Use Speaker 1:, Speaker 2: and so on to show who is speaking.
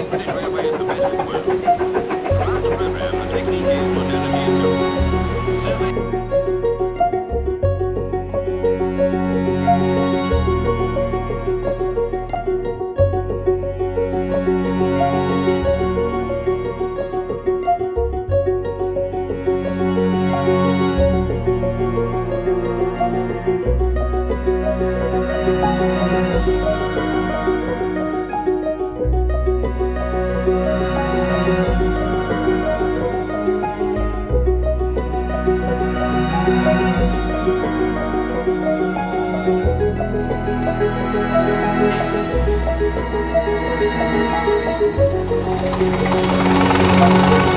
Speaker 1: Running British Railways is the best in the world. France program, the technique is modernity and Survey.
Speaker 2: Thank Música